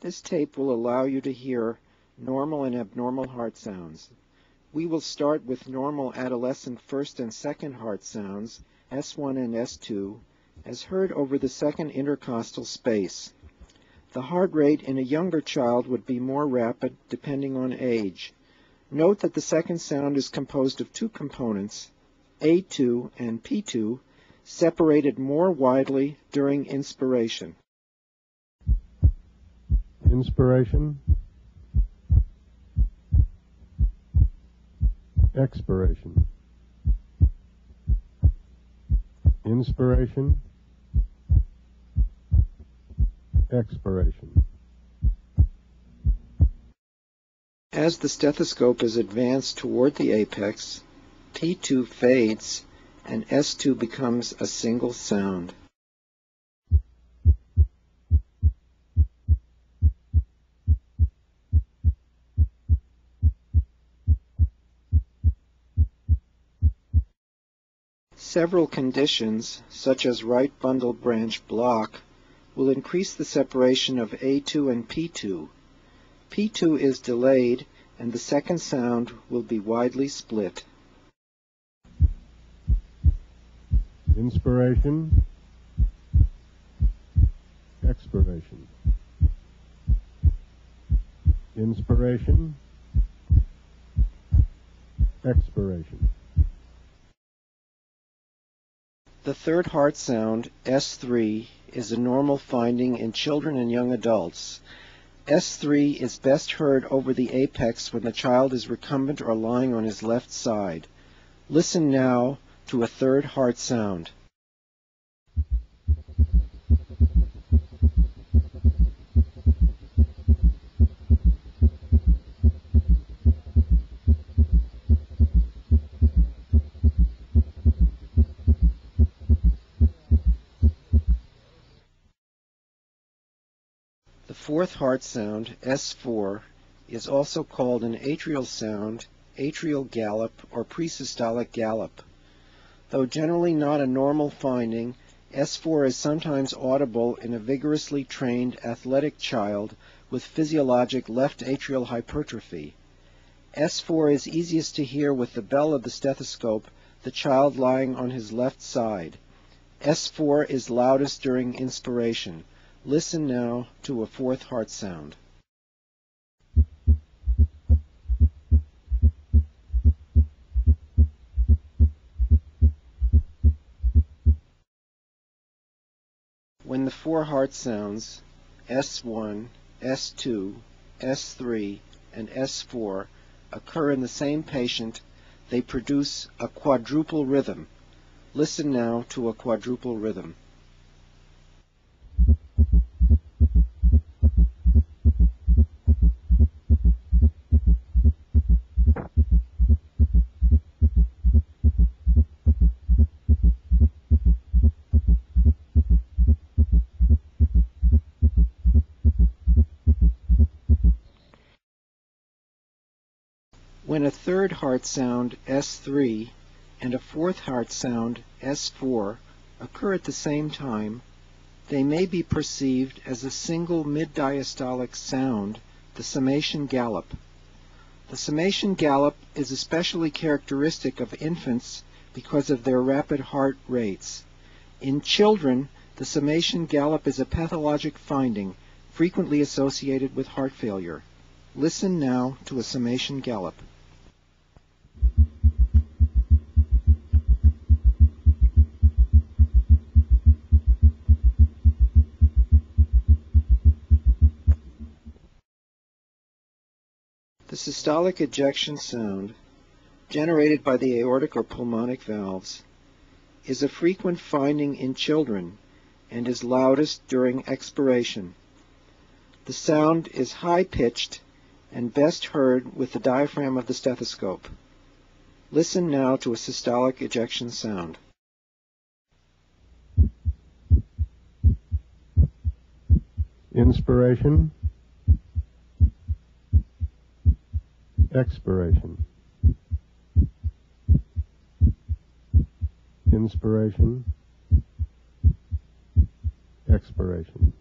This tape will allow you to hear normal and abnormal heart sounds. We will start with normal adolescent first and second heart sounds, S1 and S2, as heard over the second intercostal space. The heart rate in a younger child would be more rapid depending on age. Note that the second sound is composed of two components, A2 and P2, separated more widely during inspiration. Inspiration. Expiration. Inspiration. Expiration. As the stethoscope is advanced toward the apex, P2 fades and S2 becomes a single sound. Several conditions, such as right bundle branch block, will increase the separation of A2 and P2. P2 is delayed and the second sound will be widely split. Inspiration. Expiration. Inspiration. Expiration. The third heart sound, S3, is a normal finding in children and young adults. S3 is best heard over the apex when the child is recumbent or lying on his left side. Listen now to a third heart sound. Fourth heart sound, S4, is also called an atrial sound, atrial gallop, or presystolic gallop. Though generally not a normal finding, S4 is sometimes audible in a vigorously trained athletic child with physiologic left atrial hypertrophy. S4 is easiest to hear with the bell of the stethoscope, the child lying on his left side. S4 is loudest during inspiration. Listen now to a fourth heart sound. When the four heart sounds S1, S2, S3, and S4 occur in the same patient, they produce a quadruple rhythm. Listen now to a quadruple rhythm. When a third heart sound S3 and a fourth heart sound S4 occur at the same time, they may be perceived as a single mid-diastolic sound, the summation gallop. The summation gallop is especially characteristic of infants because of their rapid heart rates. In children, the summation gallop is a pathologic finding frequently associated with heart failure. Listen now to a summation gallop. Systolic ejection sound, generated by the aortic or pulmonic valves, is a frequent finding in children and is loudest during expiration. The sound is high-pitched and best heard with the diaphragm of the stethoscope. Listen now to a systolic ejection sound. Inspiration. Expiration. Inspiration. Expiration.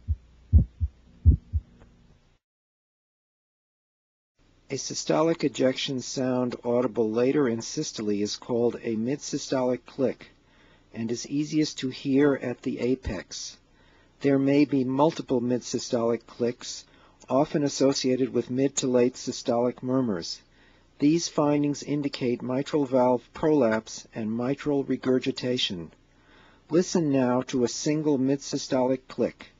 A systolic ejection sound audible later in systole is called a mid-systolic click and is easiest to hear at the apex. There may be multiple mid-systolic clicks, often associated with mid to late systolic murmurs. These findings indicate mitral valve prolapse and mitral regurgitation. Listen now to a single mid-systolic click.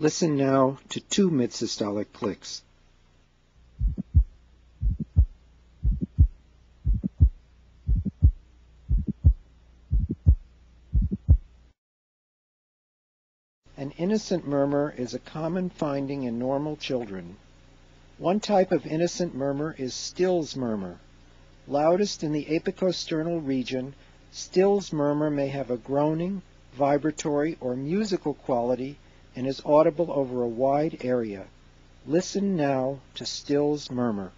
Listen now to two mid-systolic clicks. An innocent murmur is a common finding in normal children. One type of innocent murmur is Still's murmur. Loudest in the apicosternal region, Still's murmur may have a groaning, vibratory, or musical quality and is audible over a wide area. Listen now to Still's murmur.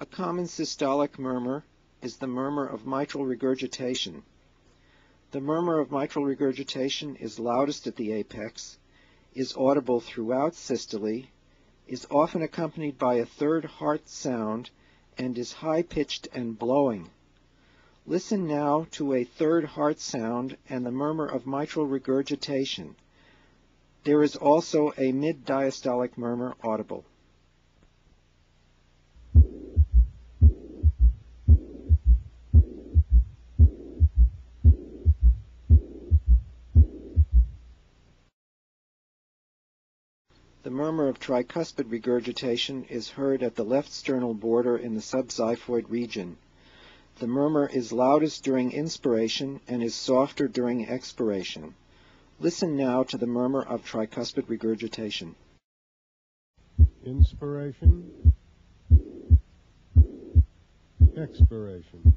A common systolic murmur is the murmur of mitral regurgitation. The murmur of mitral regurgitation is loudest at the apex, is audible throughout systole, is often accompanied by a third heart sound, and is high-pitched and blowing. Listen now to a third heart sound and the murmur of mitral regurgitation. There is also a mid-diastolic murmur audible. The murmur of tricuspid regurgitation is heard at the left sternal border in the subxiphoid region. The murmur is loudest during inspiration and is softer during expiration. Listen now to the murmur of tricuspid regurgitation. Inspiration. Expiration.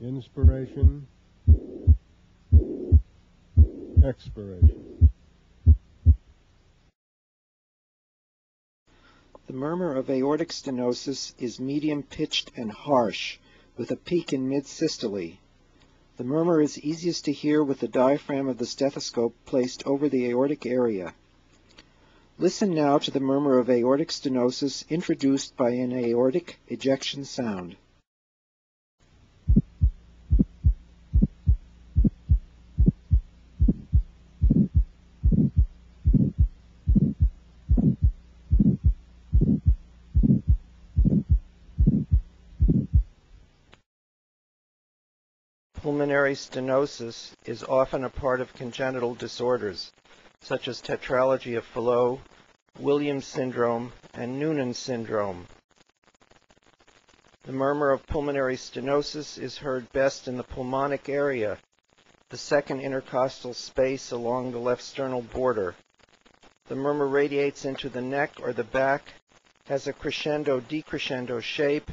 Inspiration. Expiration. The murmur of aortic stenosis is medium-pitched and harsh, with a peak in mid-systole. The murmur is easiest to hear with the diaphragm of the stethoscope placed over the aortic area. Listen now to the murmur of aortic stenosis introduced by an aortic ejection sound. Pulmonary stenosis is often a part of congenital disorders, such as tetralogy of Fallot, Williams syndrome, and Noonan syndrome. The murmur of pulmonary stenosis is heard best in the pulmonic area, the second intercostal space along the left sternal border. The murmur radiates into the neck or the back, has a crescendo-decrescendo shape,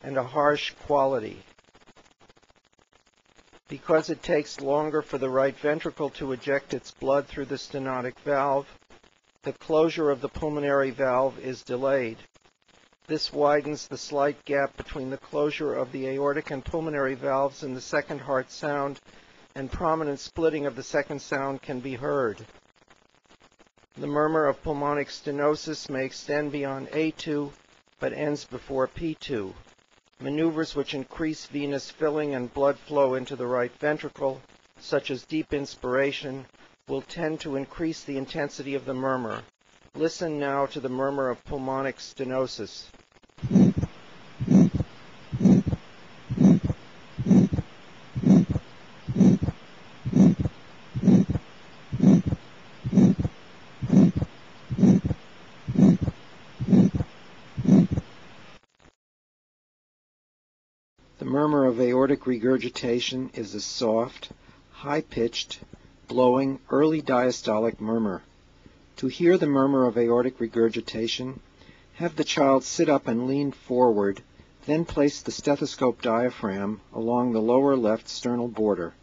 and a harsh quality. Because it takes longer for the right ventricle to eject its blood through the stenotic valve, the closure of the pulmonary valve is delayed. This widens the slight gap between the closure of the aortic and pulmonary valves in the second heart sound, and prominent splitting of the second sound can be heard. The murmur of pulmonic stenosis may extend beyond A2, but ends before P2 maneuvers which increase venous filling and blood flow into the right ventricle, such as deep inspiration, will tend to increase the intensity of the murmur. Listen now to the murmur of pulmonic stenosis. murmur of aortic regurgitation is a soft, high-pitched, blowing, early diastolic murmur. To hear the murmur of aortic regurgitation, have the child sit up and lean forward, Then place the stethoscope diaphragm along the lower left sternal border.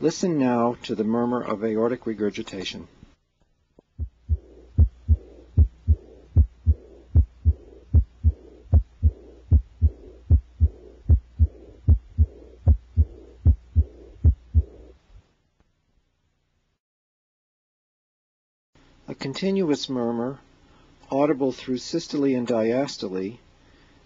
Listen now to the murmur of aortic regurgitation. A continuous murmur, audible through systole and diastole,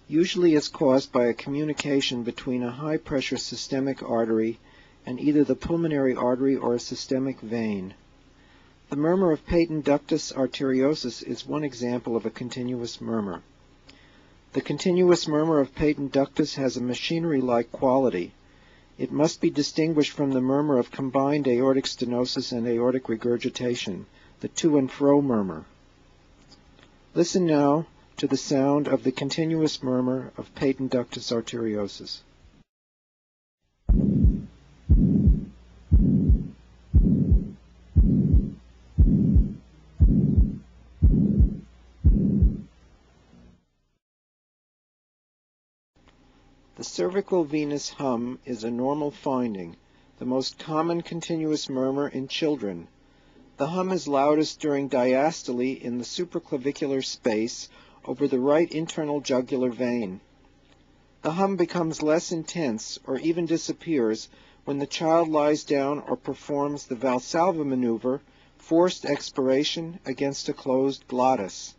usually is caused by a communication between a high-pressure systemic artery and either the pulmonary artery or a systemic vein. The murmur of patent ductus arteriosus is one example of a continuous murmur. The continuous murmur of patent ductus has a machinery-like quality. It must be distinguished from the murmur of combined aortic stenosis and aortic regurgitation, the to and fro murmur. Listen now to the sound of the continuous murmur of patent ductus arteriosus. The cervical venous hum is a normal finding, the most common continuous murmur in children. The hum is loudest during diastole in the supraclavicular space over the right internal jugular vein. The hum becomes less intense or even disappears when the child lies down or performs the Valsalva maneuver, forced expiration against a closed glottis.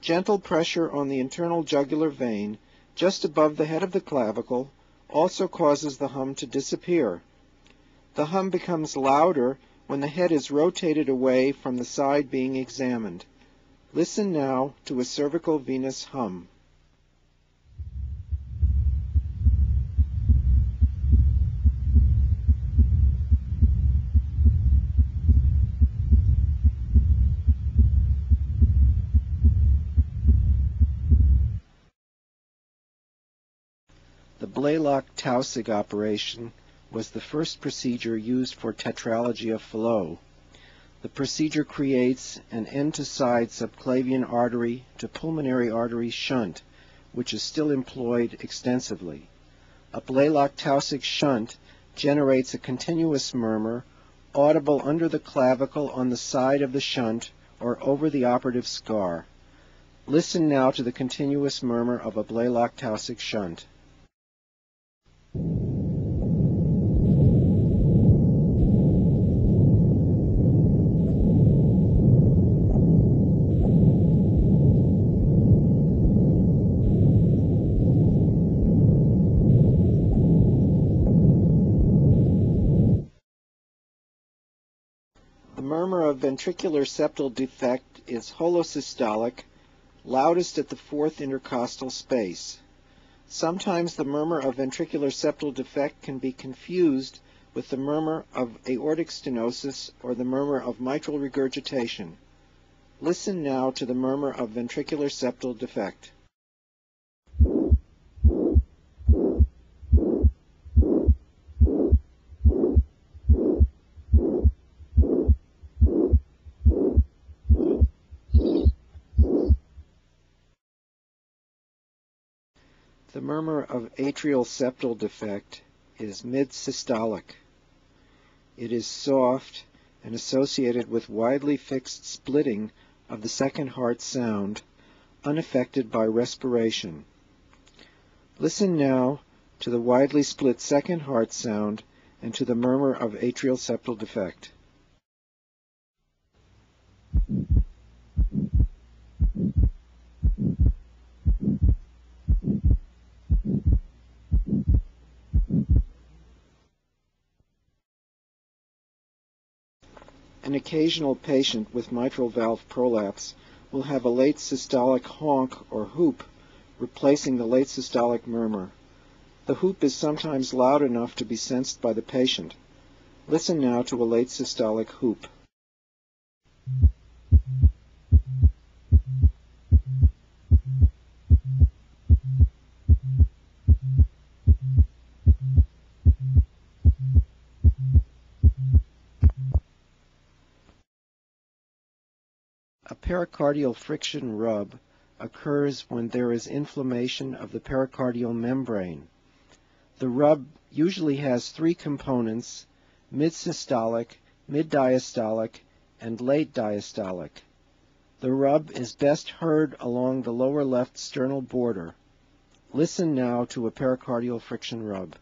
Gentle pressure on the internal jugular vein, just above the head of the clavicle, also causes the hum to disappear. The hum becomes louder when the head is rotated away from the side being examined. Listen now to a cervical venous hum. The Blalock-Taussig operation was the first procedure used for tetralogy of Fallot. The procedure creates an end-to-side subclavian artery to pulmonary artery shunt, which is still employed extensively. A Blalock-Taussig shunt generates a continuous murmur audible under the clavicle on the side of the shunt or over the operative scar. Listen now to the continuous murmur of a Blalock-Taussig shunt. Ventricular septal defect is holosystolic, loudest at the fourth intercostal space. Sometimes the murmur of ventricular septal defect can be confused with the murmur of aortic stenosis or the murmur of mitral regurgitation. Listen now to the murmur of ventricular septal defect. Murmur of atrial septal defect is mid-systolic. It is soft and associated with widely fixed splitting of the second heart sound, unaffected by respiration. Listen now to the widely split second heart sound and to the murmur of atrial septal defect. An occasional patient with mitral valve prolapse will have a late systolic honk or whoop replacing the late systolic murmur. The whoop is sometimes loud enough to be sensed by the patient. Listen now to a late systolic whoop. A pericardial friction rub occurs when there is inflammation of the pericardial membrane. The rub usually has three components, mid-systolic, mid-diastolic, and late diastolic. The rub is best heard along the lower left sternal border. Listen now to a pericardial friction rub.